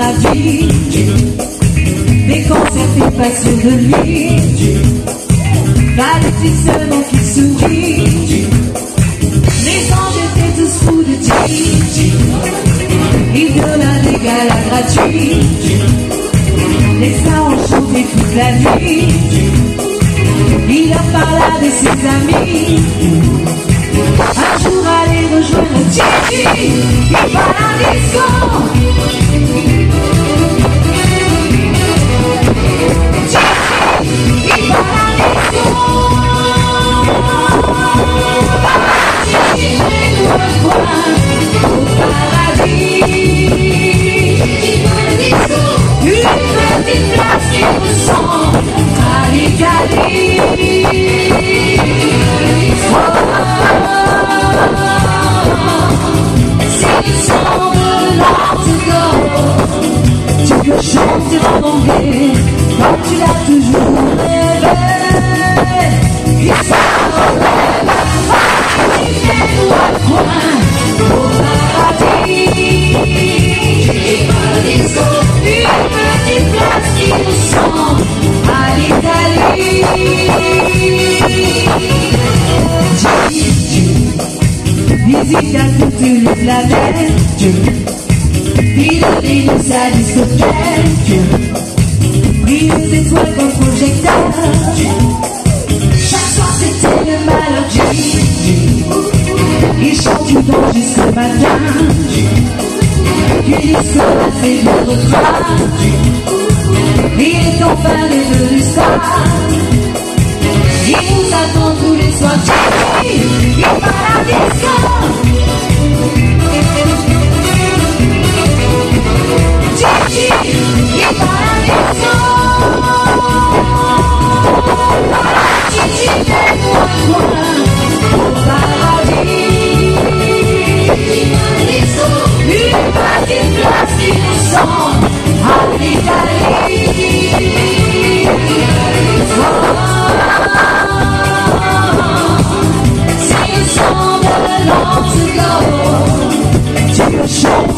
Paradis. T'es pas sûr de lui. Fallait-il seulement qu'il sourit. Les anges étaient tous fous de Gigi. Il donna des galas gratuits. Ont chanté toute la nuit. Il a parlé de ses amis. Un jour aller rejoindre Gigi, il va à la disco. Une planète. Pilote sa discothèque. Étoiles projecteur. Chaque soir c'était le malheur Il chante du temps jusqu'au matin. Du disco a fait le refrain. Il est enfin devenu star. Il nous attend tous les soirs.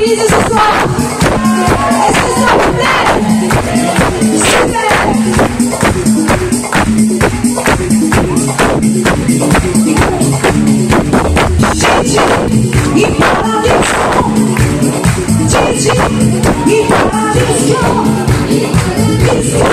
Jesus is Lord. This is our plan. 激情，你把地舞；激情，你把地舞。